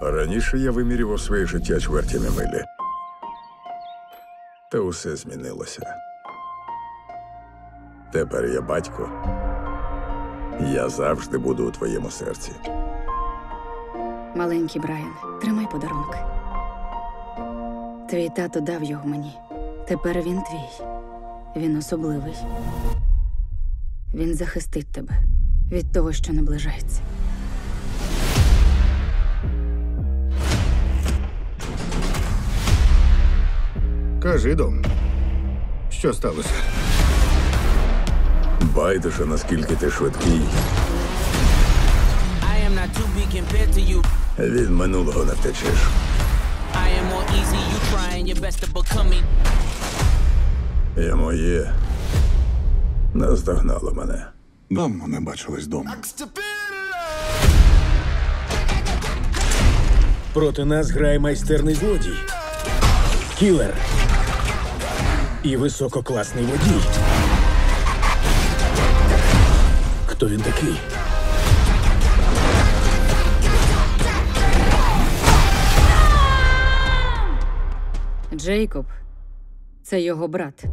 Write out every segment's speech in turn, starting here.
Раніше я вимірював своє життя чвертями милі. Та усе змінилося. Тепер я батько. Я завжди буду у твоєму серці. Маленький Брайан, тримай подарунок. Твій тато дав його мені. Тепер він твій. Він особливий. Він захистить тебе від того, що наближається. Кажи, дом. Що сталося? Байдуже, наскільки ти швидкий. I am not too big compared to you. Від минулого не втечеш. I am more easy, you trying your best to become me. І моє наздогнало мене. Давно не бачились дома. Проти нас грає майстерний злодій. Кілер. І висококласний водій. Хто він такий? Джейкоб це його брат.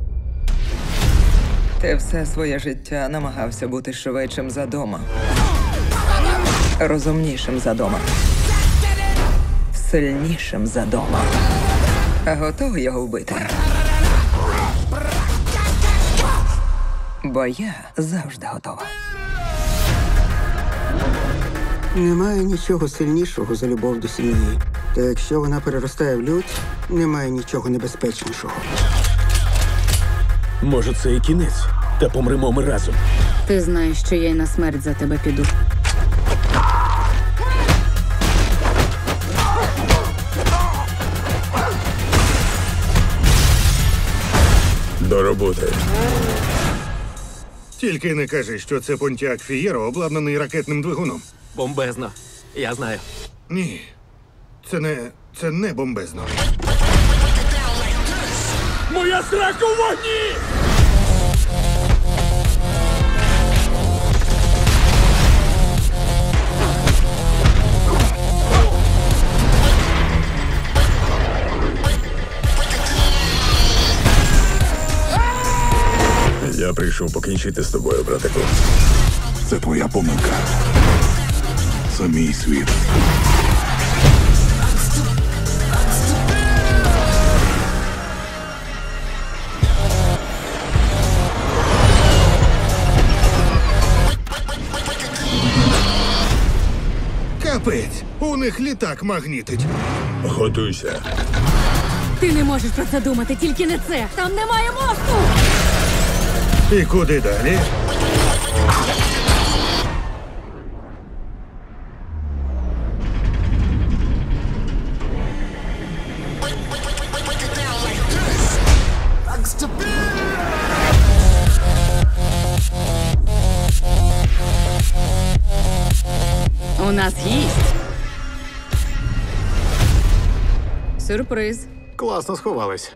Ти все своє життя намагався бути швидшим за дома. Розумнішим за дома. Сильнішим за дома. Готовий його вбити. Бо я завжди готова. Немає нічого сильнішого за любов до сім'ї. Та якщо вона переростає в лють, немає нічого небезпечнішого. Може, це і кінець. Та помремо ми разом. Ти знаєш, що я й на смерть за тебе піду. До роботи. Тільки не кажи, що це понтяк Фієро, обладнаний ракетним двигуном. Бомбезно. Я знаю. Ні. Це не. це не бомбезно. Моя срака у вогні! Я прийшов покінчити з тобою, братику. Це твоя помилка. Це мій світ. Капець! У них літак магнітить. Готуйся. Ти не можеш про це думати, тільки не це. Там немає мосту. І куди далі? У нас гість. Сюрприз. Класно сховались.